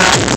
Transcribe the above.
Bye.